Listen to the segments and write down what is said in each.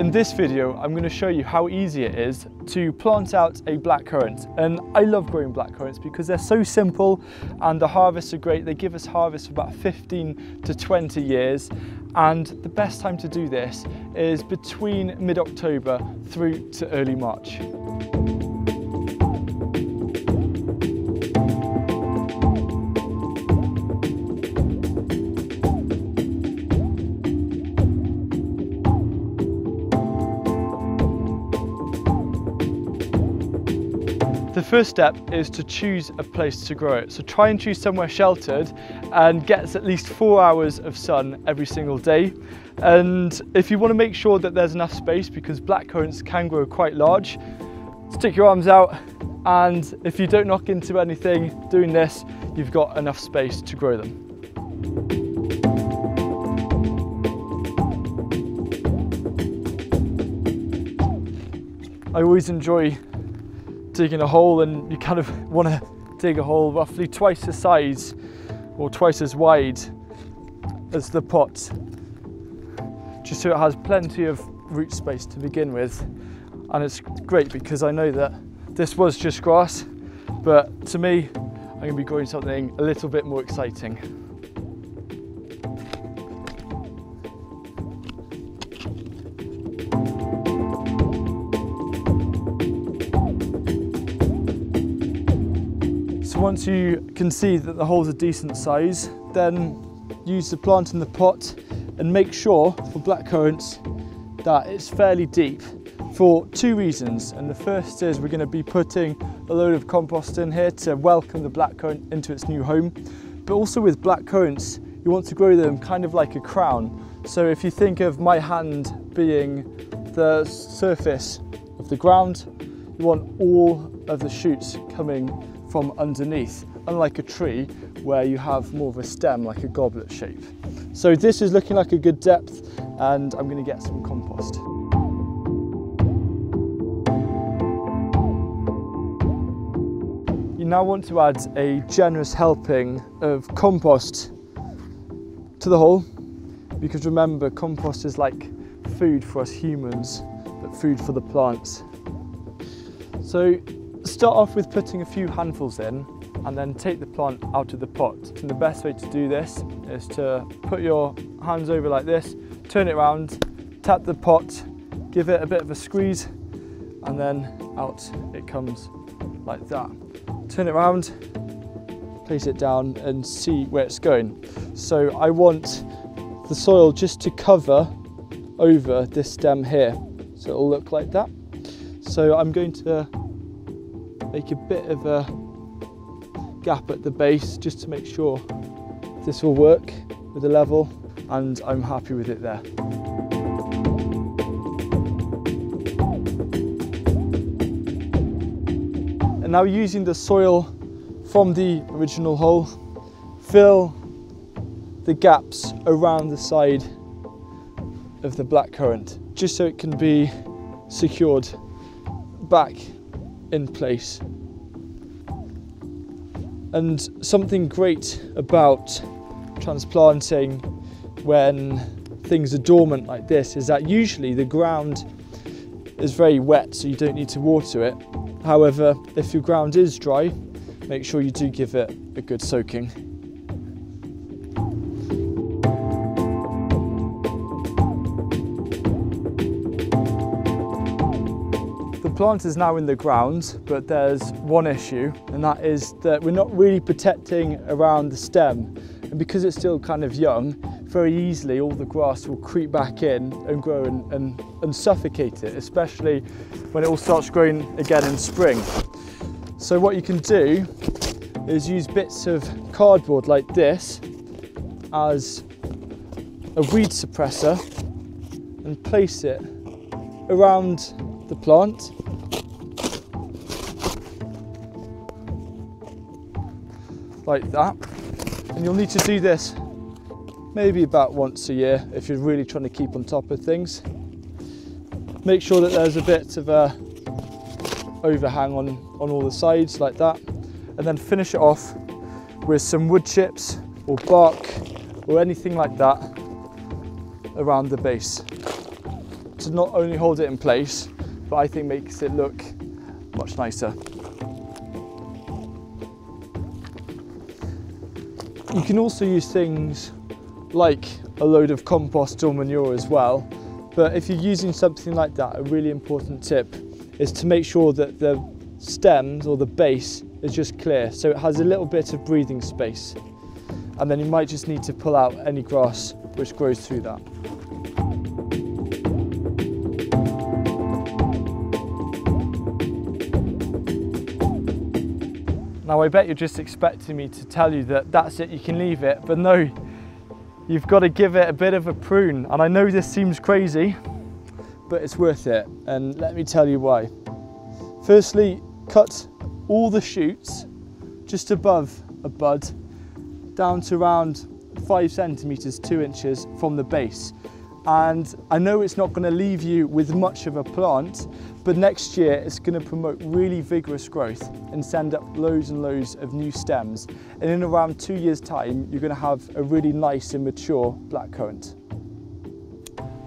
In this video, I'm going to show you how easy it is to plant out a blackcurrant. And I love growing blackcurrants because they're so simple and the harvests are great. They give us harvests for about 15 to 20 years. And the best time to do this is between mid-October through to early March. The first step is to choose a place to grow it. So try and choose somewhere sheltered and gets at least four hours of sun every single day. And if you want to make sure that there's enough space, because blackcurrants can grow quite large, stick your arms out and if you don't knock into anything doing this, you've got enough space to grow them. I always enjoy digging a hole and you kind of want to dig a hole roughly twice the size or twice as wide as the pot just so it has plenty of root space to begin with and it's great because I know that this was just grass but to me I'm going to be growing something a little bit more exciting. Once you can see that the hole's a decent size, then use the plant in the pot and make sure for blackcurrants that it's fairly deep for two reasons. And the first is we're going to be putting a load of compost in here to welcome the blackcurrant into its new home. But also with blackcurrants, you want to grow them kind of like a crown. So if you think of my hand being the surface of the ground, you want all of the shoots coming from underneath, unlike a tree where you have more of a stem like a goblet shape. So this is looking like a good depth and I'm going to get some compost. You now want to add a generous helping of compost to the hole because remember compost is like food for us humans but food for the plants. So Start off with putting a few handfuls in and then take the plant out of the pot. And the best way to do this is to put your hands over like this, turn it around, tap the pot, give it a bit of a squeeze and then out it comes like that. Turn it around, place it down and see where it's going. So I want the soil just to cover over this stem here. So it'll look like that. So I'm going to make a bit of a gap at the base just to make sure this will work with the level and I'm happy with it there. And now using the soil from the original hole, fill the gaps around the side of the blackcurrant just so it can be secured back in place. And something great about transplanting when things are dormant like this is that usually the ground is very wet so you don't need to water it. However, if your ground is dry, make sure you do give it a good soaking. Plant is now in the ground, but there's one issue, and that is that we're not really protecting around the stem. And because it's still kind of young, very easily all the grass will creep back in and grow and, and, and suffocate it, especially when it all starts growing again in spring. So what you can do is use bits of cardboard like this as a weed suppressor and place it around the plant like that. And you'll need to do this maybe about once a year if you're really trying to keep on top of things. Make sure that there's a bit of a overhang on, on all the sides like that. And then finish it off with some wood chips or bark or anything like that around the base. to not only hold it in place, but I think makes it look much nicer. You can also use things like a load of compost or manure as well, but if you're using something like that, a really important tip is to make sure that the stems or the base is just clear, so it has a little bit of breathing space. And then you might just need to pull out any grass which grows through that. Now I bet you're just expecting me to tell you that that's it, you can leave it, but no, you've got to give it a bit of a prune. And I know this seems crazy, but it's worth it. And let me tell you why. Firstly, cut all the shoots just above a bud down to around five centimeters, two inches from the base. And I know it's not going to leave you with much of a plant, but next year it's going to promote really vigorous growth and send up loads and loads of new stems. And in around two years time, you're going to have a really nice and mature blackcurrant.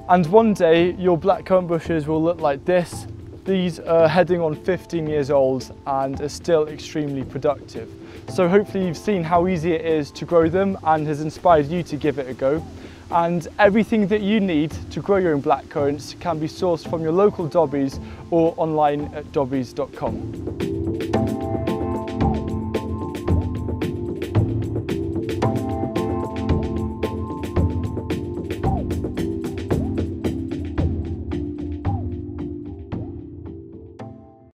And one day your blackcurrant bushes will look like this. These are heading on 15 years old and are still extremely productive. So hopefully you've seen how easy it is to grow them and has inspired you to give it a go and everything that you need to grow your own blackcurrants can be sourced from your local Dobbies or online at dobbies.com.